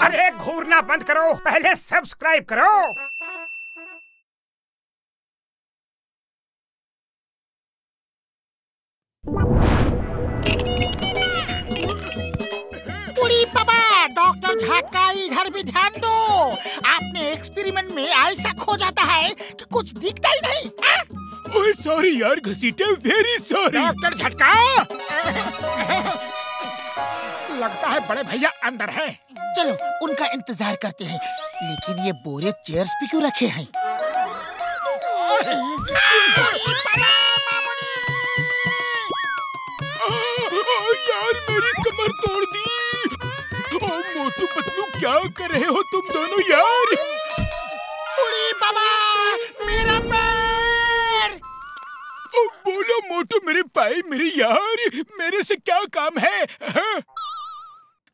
अरे घूरना बंद करो, पहले सब्सक्राइब करो। डॉक्टर झटका इधर भी ध्यान दो। आपने एक्सपेरिमेंट में ऐसा खो जाता है कि कुछ दिखता ही नहीं। हाँ? सॉरी यार घसीटे वेरी सॉरी डॉक्टर झटका लगता है बड़े भैया अंदर हैं। चलो उनका इंतज़ार करते हैं। लेकिन ये बोरे चेयर्स पे क्यों रखे हैं? यार मेरी कमर तोड़ दी। ओ मोटू पतलू क्या कर रहे हो तुम दोनों यार? मोटू मेरे भाई, मेरे यार, मेरे से क्या काम है हाँ?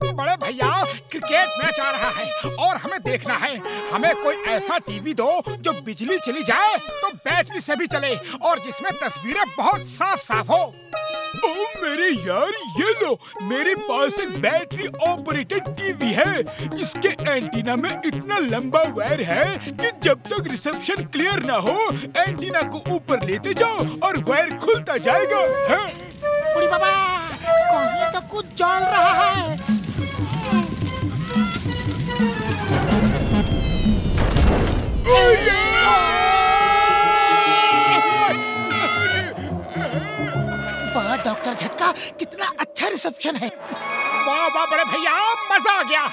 बड़े भैया, क्रिकेट मैच आ रहा है और हमें देखना है हमें कोई ऐसा टीवी दो जो बिजली चली जाए तो बैटरी से भी चले और जिसमें तस्वीरें बहुत साफ़ साफ़ हो ओ मेरे यार ये लो। मेरे पास एक बैटरी ऑपरेटेड टीवी है। इसके एंटीना में इतना लंबा वायर है कि जब तक रिसेप्शन क्लियर ना हो एंटीना को ऊपर लेते जाओ और वायर खुलता जाएगा। हाँ? बाबा कहीं तो कुछ जल रहा है। डॉक्टर झटका कितना अच्छा रिसेप्शन है। वाह वाह बड़े भैया मज़ा आ गया।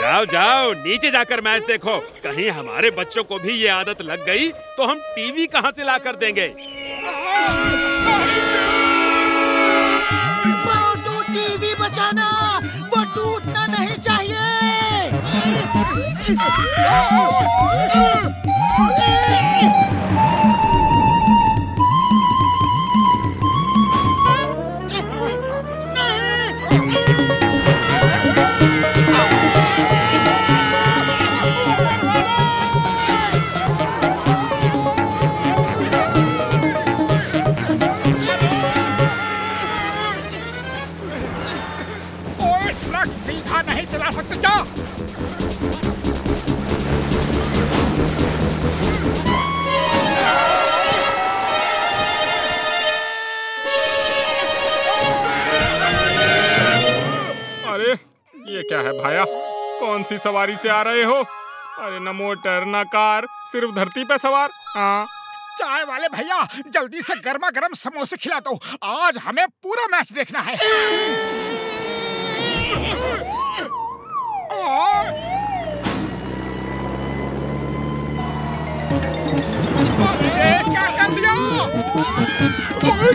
जाओ जाओ नीचे जाकर मैच देखो। कहीं हमारे बच्चों को भी ये आदत लग गई तो हम टीवी कहाँ से ला कर देंगे टीवी बचाना वो टूटना नहीं चाहिए। सीधा नहीं चला सकते क्या अरे ये क्या है भाया? कौन सी सवारी से आ रहे हो? अरे न मोटर न कार सिर्फ़ धरती पे सवार। हाँ। चाय वाले भैया जल्दी से गर्मा गर्म समोसे खिला दो। आज हमें पूरा मैच देखना है।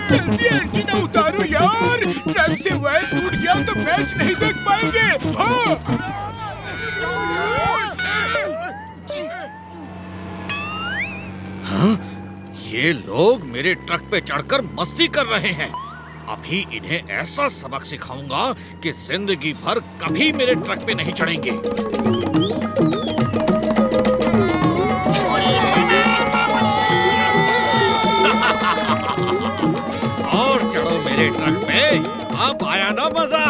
जल्दी एंटीना उतारो यार ट्रक से वायर टूट गया तो मैच नहीं देख पाएँगे ये लोग मेरे ट्रक पे चढ़कर मस्ती कर रहे हैं। अभी इन्हें ऐसा सबक सिखाऊँगा कि ज़िंदगी भर कभी मेरे ट्रक पे नहीं चढ़ेंगे। और चढ़ो मेरे ट्रक पे अब आया ना मज़ा।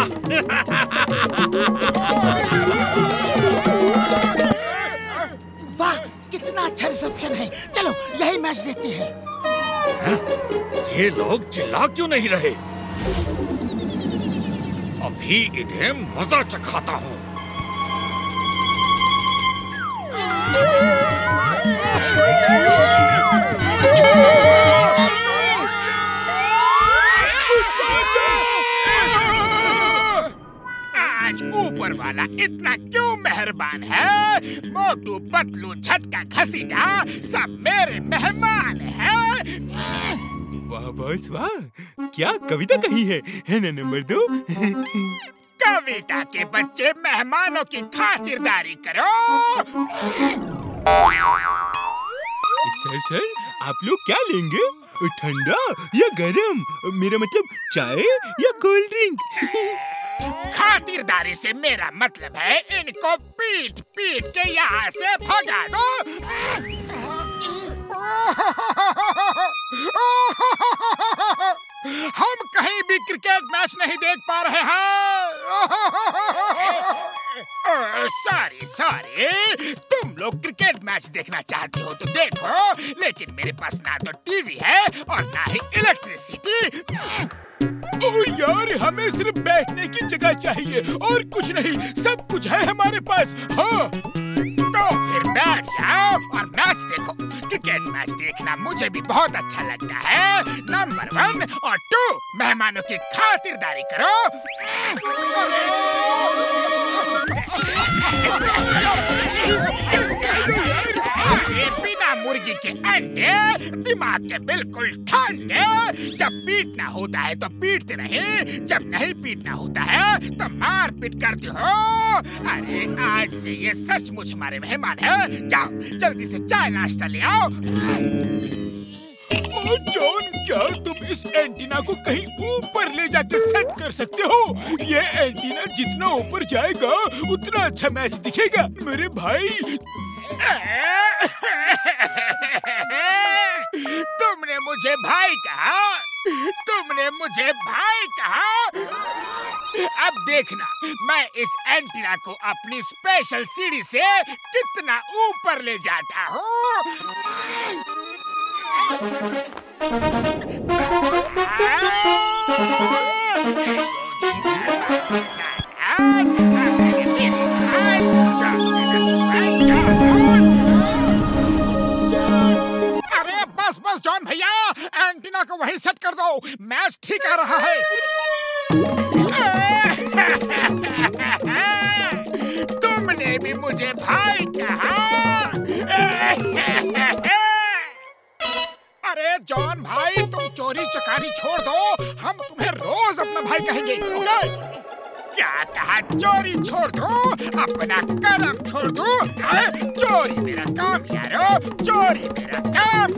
वाह कितना अच्छा रिसेप्शन है। चलो यही मैच देखते हैं। ये लोग चिल्ला क्यों नहीं रहे? अभी इन्हें मज़ा चखाता हूँ। ऊपर वाला इतना क्यों मेहरबान है? मोटू पतलू झटका घसीटा, सब मेरे मेहमान हैं। वाह बॉस वाह। क्या कविता कही है? है ना नंबर दो? कविता के बच्चे मेहमानों की खातिरदारी करो। सर सर आप लोग क्या लेंगे? ठंडा या गरम? मेरा मतलब चाय या कोल्ड ड्रिंक? खातिरदारी से मेरा मतलब है इनको पीट पीट के यहाँ से भगा दो। हम कहीं भी क्रिकेट मैच नहीं देख पा रहे हैं। Sorry sorry. तुम लोग क्रिकेट मैच देखना चाहती हो तो देखो, लेकिन मेरे पास ना तो टीवी है और ना ही इलेक्ट्रिसिटी। ओ यार, हमें सिर्फ़ बैठने की जगह चाहिए और कुछ नहीं, सब कुछ है हमारे पास। हाँ। बैठ जाओ, और मैच देखो। क्रिकेट मैच देखना मुझे भी बहुत अच्छा लगता है। नंबर वन और टू मेहमानों की खातिरदारी करो। मुर्गी के अंडे दिमाग के बिल्कुल ठंडे। जब पीटना होता है तो पीटते रहे जब नहीं पीटना होता है तो मार पीट करते हो। अरे आज से ये सचमुच हमारे मेहमान है। जाओ जल्दी से चाय नाश्ता ले आओ। ओ जॉन क्या तुम इस एंटीना को कहीं ऊपर ले जाकर सेट कर सकते हो? ये एंटीना जितना ऊपर जाएगा उतना अच्छा मैच दिखेगा। मेरे भाई। तुमने मुझे भाई कहा। तुमने मुझे भाई कहा। अब देखना मैं इस एंटीना को अपनी स्पेशल सीढ़ी से कितना ऊपर ले जाता हूँ। जॉन भाई, तुम चोरी चकारी छोड़ दो। हम तुम्हें रोज अपना भाई कहेंगे, ओके? क्या कहा? चोरी छोड़ दो, अपना कर्म छोड़ दो चोरी मेरा काम, यारो, चोरी मेरा काम।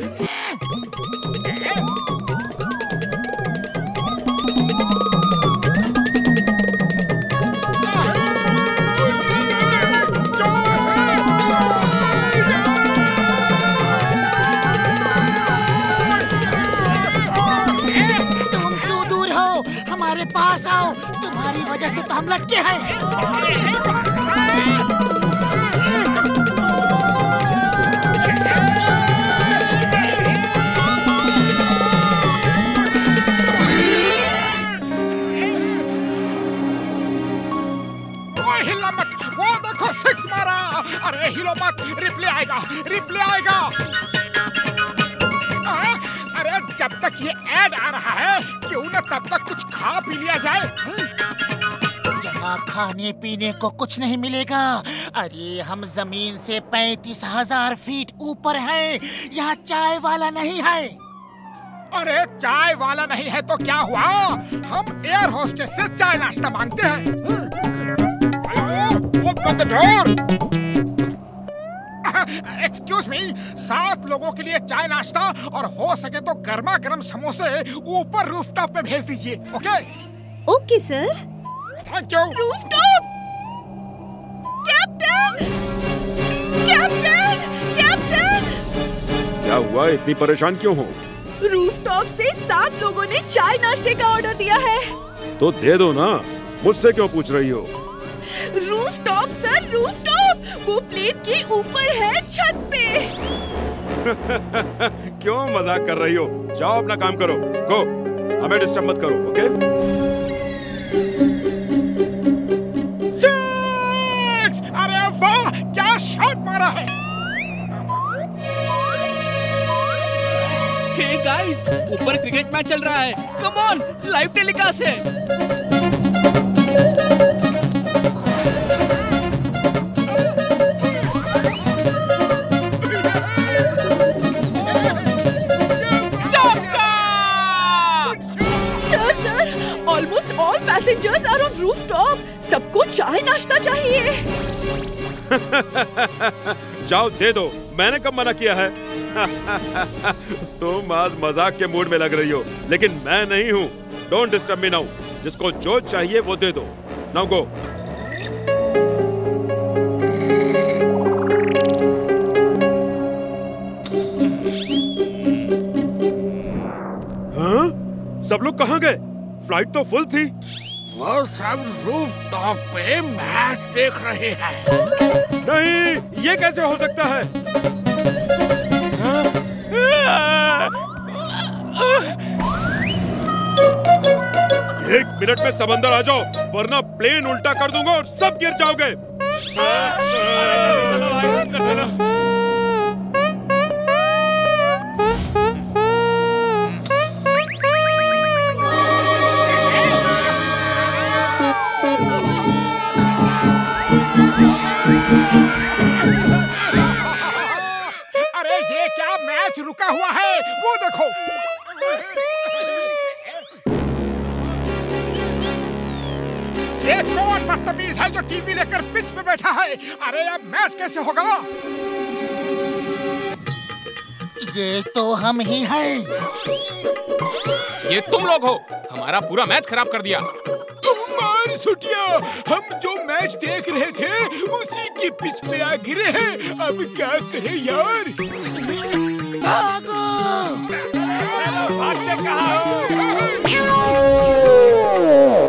लटके हैं। सिक्स मारा। अरे आएगा, रिप्ले आएगा। अरे जब तक ये ऐड आ रहा है, क्यों न तब तक कुछ खा पी लिया जाए? हम्म? यहाँ खाने पीने को कुछ नहीं मिलेगा। अरे हम ज़मीन से पैंतीस हज़ार फीट ऊपर हैं। यहाँ चाय वाला नहीं है। अरे चाय वाला नहीं है तो क्या हुआ? हम एयर होस्टेस से चाय नाश्ता मांगते हैं। एक्सक्यूज मी सात लोगों के लिए चाय नाश्ता और हो सके तो गर्मा गर्म समोसे ऊपर रूफटॉप पे भेज दीजिए okay okay sir thank you rooftop captain captain captain क्या हुआ? इतनी परेशान क्यों हो? रूफटॉप से सात लोगों ने चाय नाश्ते का ऑर्डर दिया है। तो दे दो ना। मुझसे क्यों पूछ रही हो? रूफटॉप सर रूफटॉप वो प्लेन के ऊपर है छत पे। क्यों मज़ाक कर रही हो? जाओ अपना काम करो। गो हमें डिस्टर्ब मत करो ओके वाह क्या शॉट मारा है? हे गाइस ऊपर क्रिकेट मैच चल रहा है। कम ऑन लाइव टेलीकास्ट है। Sir sir almost all passengers are on rooftop सबको चाय नाश्ता चाहिए। जाओ, दे दो। मैंने कब मना किया है? तुम आज मज़ाक के मूड में लग रही हो, लेकिन मैं नहीं हूँ। डोंट डिस्टर्ब मी नाउ जिसको जो चाहिए, वो दे दो। नाउ गो हाँ? सब लोग कहाँ गए? फ़्लाइट तो फुल थी। वो सब रूफ टॉप पे मैच देख रहे हैं। नहीं ये कैसे हो सकता है? एक मिनट में समंदर आ जाओ वरना प्लेन उल्टा कर दूँगा और सब गिर जाओगे। अरे ये क्या मैच रुका हुआ है? वो देखो। ये कौन बदतमीज है जो टीवी लेकर पिच पे बैठा है? अरे अब मैच कैसे होगा? ये तो हम ही हैं। ये तुम लोग हो। हमारा पूरा मैच खराब कर दिया। सुटिया हम जो मैच देख रहे थे उसी के पिच पे आ गिरे हैं। अब क्या कहे यार? भागो। भागने कहा।